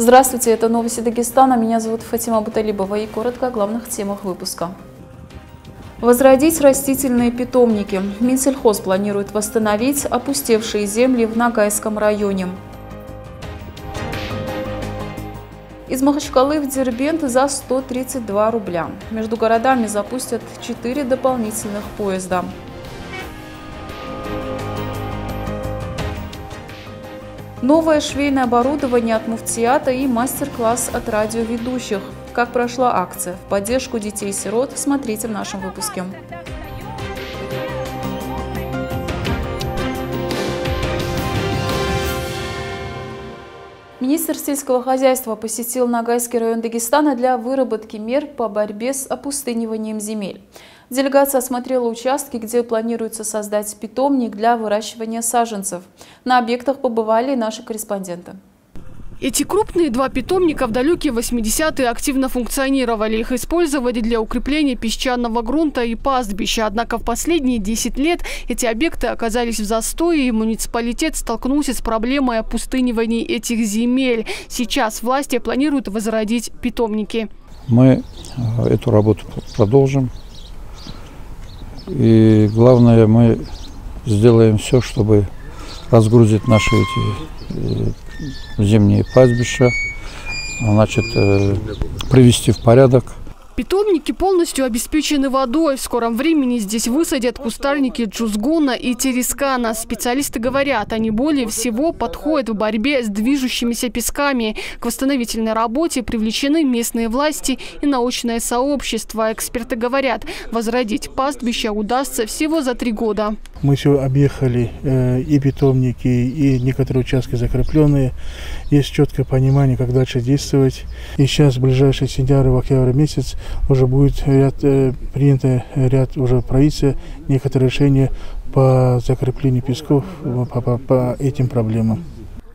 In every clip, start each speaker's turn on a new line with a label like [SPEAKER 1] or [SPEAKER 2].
[SPEAKER 1] Здравствуйте, это новости Дагестана. Меня зовут Фатима Буталибова и коротко о главных темах выпуска. Возродить растительные питомники. Минсельхоз планирует восстановить опустевшие земли в Нагайском районе. Из Махачкалы в Дербент за 132 рубля. Между городами запустят 4 дополнительных поезда. Новое швейное оборудование от Муфтиата и мастер-класс от радиоведущих. Как прошла акция в поддержку детей-сирот, смотрите в нашем выпуске. Министр сельского хозяйства посетил Нагайский район Дагестана для выработки мер по борьбе с опустыниванием земель. Делегация осмотрела участки, где планируется создать питомник для выращивания саженцев. На объектах побывали и наши корреспонденты.
[SPEAKER 2] Эти крупные два питомника в далекие 80-е активно функционировали. Их использовали для укрепления песчаного грунта и пастбища. Однако в последние 10 лет эти объекты оказались в застое, и муниципалитет столкнулся с проблемой опустынивания этих земель. Сейчас власти планируют возродить питомники.
[SPEAKER 3] Мы э, эту работу продолжим. И главное, мы сделаем все, чтобы разгрузить наши эти э, зимние пастбища, значит, э, привести в порядок
[SPEAKER 2] Питомники полностью обеспечены водой. В скором времени здесь высадят кустарники джузгуна и терискана. Специалисты говорят, они более всего подходят в борьбе с движущимися песками. К восстановительной работе привлечены местные власти и научное сообщество. Эксперты говорят, возродить пастбище удастся всего за три года.
[SPEAKER 4] Мы все объехали э, и питомники, и некоторые участки закрепленные. Есть четкое понимание, как дальше действовать. И сейчас, в ближайший сентябрь, октябрь месяц, уже будет ряд, э, принято ряд уже правительства, некоторые решения по закреплению песков по, по, по этим проблемам.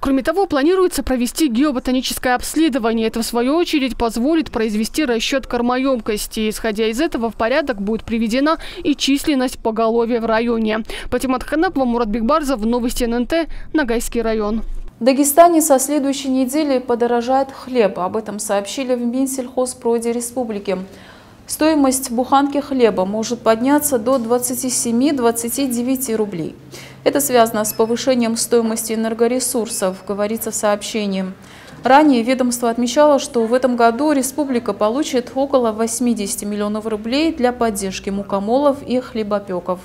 [SPEAKER 2] Кроме того, планируется провести геоботаническое обследование. Это, в свою очередь, позволит произвести расчет кормоемкости. Исходя из этого, в порядок будет приведена и численность поголовья в районе. Патимат Ханапова, Мурат Бигбарзов, Новости ННТ, Нагайский район.
[SPEAKER 1] В Дагестане со следующей недели подорожает хлеб. Об этом сообщили в Минсельхозпроде республики. Стоимость буханки хлеба может подняться до 27-29 рублей. Это связано с повышением стоимости энергоресурсов, говорится в сообщении. Ранее ведомство отмечало, что в этом году республика получит около 80 миллионов рублей для поддержки мукомолов и хлебопеков.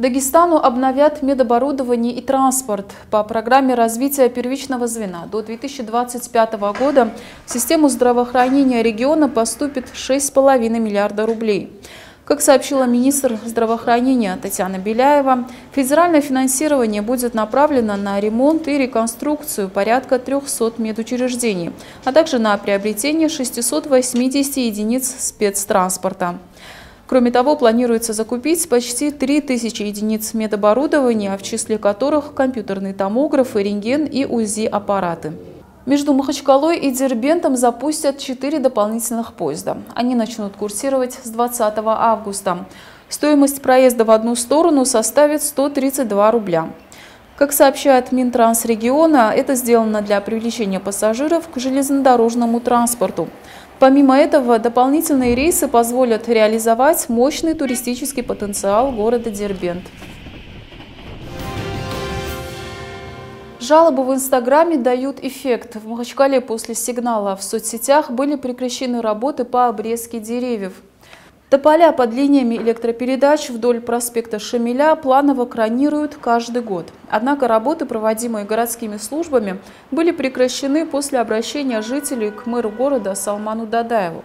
[SPEAKER 1] Дагестану обновят медоборудование и транспорт. По программе развития первичного звена до 2025 года в систему здравоохранения региона поступит 6,5 миллиарда рублей. Как сообщила министр здравоохранения Татьяна Беляева, федеральное финансирование будет направлено на ремонт и реконструкцию порядка 300 медучреждений, а также на приобретение 680 единиц спецтранспорта. Кроме того, планируется закупить почти 3000 единиц медоборудования, в числе которых компьютерный томограф, рентген и УЗИ-аппараты. Между Махачкалой и Дербентом запустят 4 дополнительных поезда. Они начнут курсировать с 20 августа. Стоимость проезда в одну сторону составит 132 рубля. Как сообщает Минтранс региона, это сделано для привлечения пассажиров к железнодорожному транспорту. Помимо этого, дополнительные рейсы позволят реализовать мощный туристический потенциал города Дербент. Жалобы в Инстаграме дают эффект. В Махачкале после сигнала в соцсетях были прекращены работы по обрезке деревьев. Тополя под линиями электропередач вдоль проспекта Шамиля планово кранируют каждый год. Однако работы, проводимые городскими службами, были прекращены после обращения жителей к мэру города Салману Дадаеву.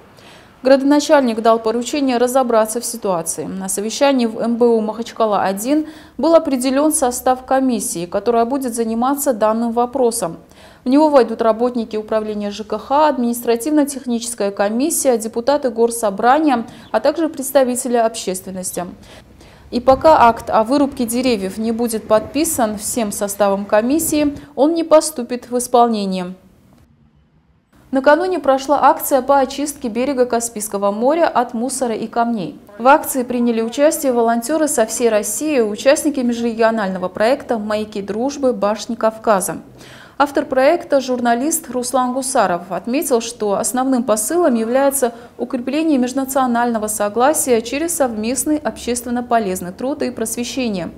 [SPEAKER 1] Градоначальник дал поручение разобраться в ситуации. На совещании в МБУ Махачкала-1 был определен состав комиссии, которая будет заниматься данным вопросом. В него войдут работники управления ЖКХ, административно-техническая комиссия, депутаты горсобрания, а также представители общественности. И пока акт о вырубке деревьев не будет подписан всем составом комиссии, он не поступит в исполнение. Накануне прошла акция по очистке берега Каспийского моря от мусора и камней. В акции приняли участие волонтеры со всей России, участники межрегионального проекта «Маяки дружбы. Башни Кавказа». Автор проекта, журналист Руслан Гусаров, отметил, что основным посылом является укрепление межнационального согласия через совместный общественно полезный труд и просвещение.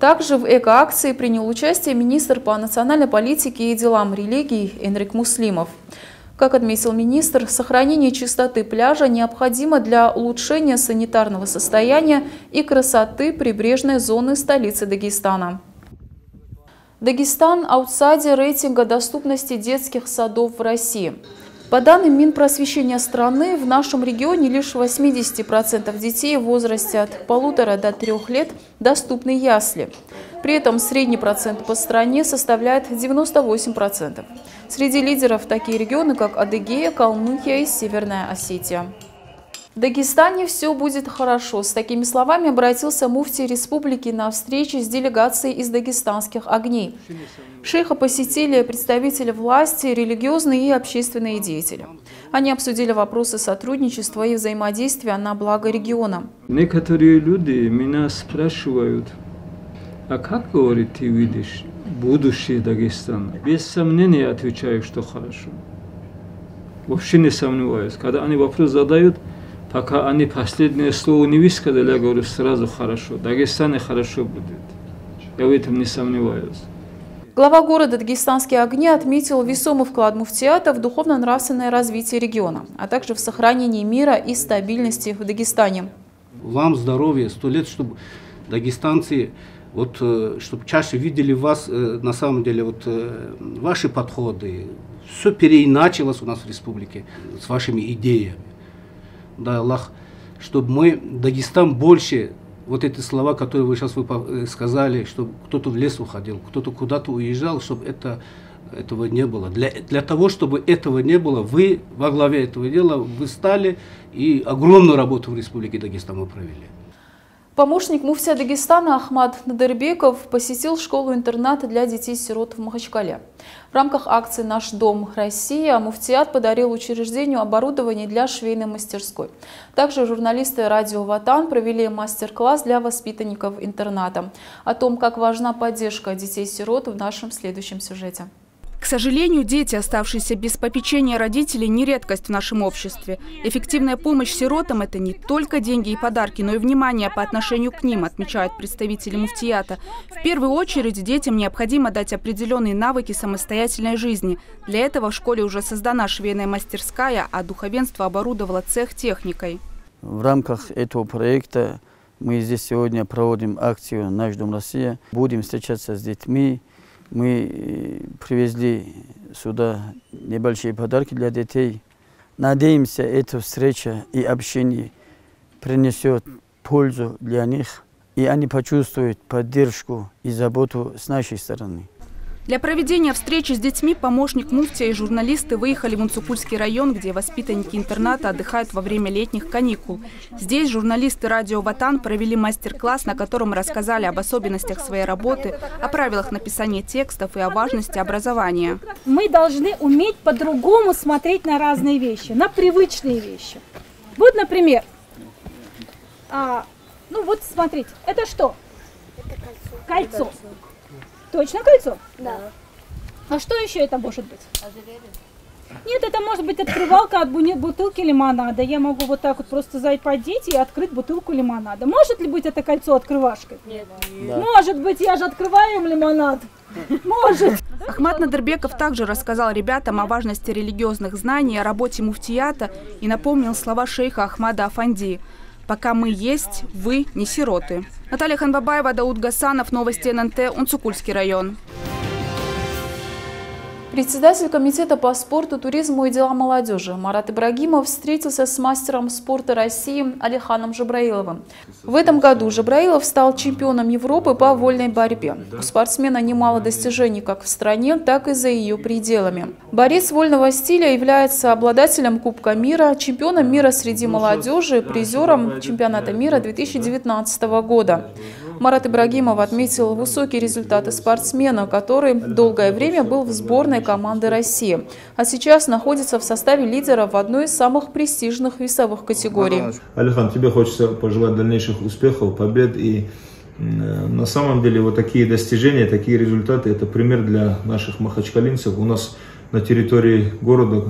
[SPEAKER 1] Также в эко-акции принял участие министр по национальной политике и делам религий Энрик Муслимов. Как отметил министр, сохранение чистоты пляжа необходимо для улучшения санитарного состояния и красоты прибрежной зоны столицы Дагестана. Дагестан – аутсайдер рейтинга доступности детских садов в России. По данным Минпросвещения страны, в нашем регионе лишь 80% детей в возрасте от полутора до трех лет доступны ясли. При этом средний процент по стране составляет 98%. Среди лидеров такие регионы, как Адыгея, Калмыкия и Северная Осетия. В Дагестане все будет хорошо. С такими словами обратился муфтий республики на встрече с делегацией из дагестанских огней. Шейха посетили представители власти, религиозные и общественные деятели. Они обсудили вопросы сотрудничества и взаимодействия на благо региона.
[SPEAKER 5] Некоторые люди меня спрашивают, а как, говорит, ты видишь будущее Дагестана? Без сомнения отвечаю, что хорошо. Вообще не сомневаюсь. Когда они вопрос задают, пока они последнее слово не высказали, я говорю сразу хорошо. Дагестане хорошо будет. Я в этом не сомневаюсь.
[SPEAKER 1] Глава города «Дагестанские огни» отметил весомый вклад муфтиата в духовно-нравственное развитие региона, а также в сохранении мира и стабильности в Дагестане.
[SPEAKER 6] Вам здоровья, сто лет, чтобы дагестанцы вот, э, чтобы чаще видели вас, э, на самом деле, вот, э, ваши подходы. Все переиначилось у нас в республике с вашими идеями да, Аллах, чтобы мы, Дагестан, больше, вот эти слова, которые вы сейчас вы э, сказали, чтобы кто-то в лес уходил, кто-то куда-то уезжал, чтобы это, этого не было. Для, для того, чтобы этого не было, вы во главе этого дела, вы стали и огромную работу в Республике Дагестан мы провели.
[SPEAKER 1] Помощник муфтия Дагестана Ахмад Надырбеков посетил школу-интерната для детей-сирот в Махачкале. В рамках акции «Наш дом. Россия» муфтият подарил учреждению оборудование для швейной мастерской. Также журналисты радио «Ватан» провели мастер-класс для воспитанников интерната. О том, как важна поддержка детей-сирот в нашем следующем сюжете.
[SPEAKER 7] К сожалению, дети, оставшиеся без попечения родителей, не редкость в нашем обществе. Эффективная помощь сиротам – это не только деньги и подарки, но и внимание по отношению к ним, отмечают представители муфтията. В первую очередь детям необходимо дать определенные навыки самостоятельной жизни. Для этого в школе уже создана швейная мастерская, а духовенство оборудовало цех техникой.
[SPEAKER 8] В рамках этого проекта мы здесь сегодня проводим акцию «Наш дом Россия». Будем встречаться с детьми, мы э, привезли сюда небольшие подарки для детей. Надеемся, эта встреча и общение принесет пользу для них, и они почувствуют поддержку и заботу с нашей стороны.
[SPEAKER 7] Для проведения встречи с детьми помощник муфтия и журналисты выехали в Унцукульский район, где воспитанники интерната отдыхают во время летних каникул. Здесь журналисты радио «Ватан» провели мастер-класс, на котором рассказали об особенностях своей работы, о правилах написания текстов и о важности образования.
[SPEAKER 9] Мы должны уметь по-другому смотреть на разные вещи, на привычные вещи. Вот, например, а, ну вот смотрите, это что? Это кольцо. Кольцо. Точно кольцо? Да. А что еще это может быть? Нет, это может быть открывалка от бутылки лимонада. Я могу вот так вот просто подеть и открыть бутылку лимонада. Может ли быть это кольцо открывашкой? Нет. Да. Может быть, я же открываю им лимонад. Может.
[SPEAKER 7] Ахмат Надырбеков также рассказал ребятам о важности религиозных знаний, о работе муфтията и напомнил слова шейха Ахмада Афанди. «Пока мы есть, вы не сироты». Наталья Ханбабаева, Дауд Гасанов, Новости ННТ, Унцукульский район.
[SPEAKER 1] Председатель комитета по спорту, туризму и делам молодежи Марат Ибрагимов встретился с мастером спорта России Алиханом Жабраиловым. В этом году Жабраилов стал чемпионом Европы по вольной борьбе. У спортсмена немало достижений как в стране, так и за ее пределами. Борец вольного стиля является обладателем Кубка мира, чемпионом мира среди молодежи, призером чемпионата мира 2019 года. Марат Ибрагимов отметил высокие результаты спортсмена, который долгое время был в сборной команды России, а сейчас находится в составе лидера в одной из самых престижных весовых категорий.
[SPEAKER 10] Алихан, тебе хочется пожелать дальнейших успехов, побед и На самом деле вот такие достижения, такие результаты, это пример для наших махачкалинцев. У нас на территории города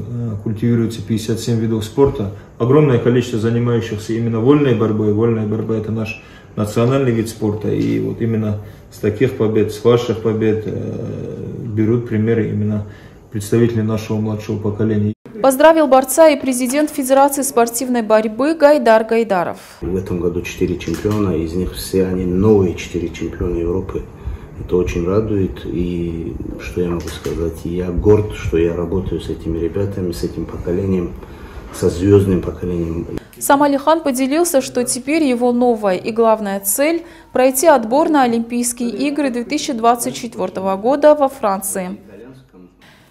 [SPEAKER 10] культивируется 57 видов спорта. Огромное количество занимающихся именно вольной борьбой. Вольная борьба это наш национальный вид спорта. И вот именно с таких побед, с ваших побед берут примеры именно представители нашего младшего поколения.
[SPEAKER 1] Поздравил борца и президент Федерации спортивной борьбы Гайдар Гайдаров.
[SPEAKER 11] В этом году четыре чемпиона, из них все они новые четыре чемпиона Европы. Это очень радует. И что я могу сказать, я горд, что я работаю с этими ребятами, с этим поколением, со звездным поколением.
[SPEAKER 1] Сам Алихан поделился, что теперь его новая и главная цель – пройти отбор на Олимпийские игры 2024 года во Франции.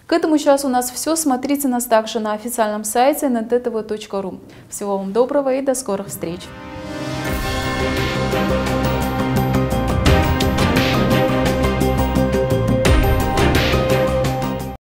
[SPEAKER 1] К этому сейчас у нас все. Смотрите нас также на официальном сайте nttv.ru. Всего вам доброго и до скорых встреч! Thank you.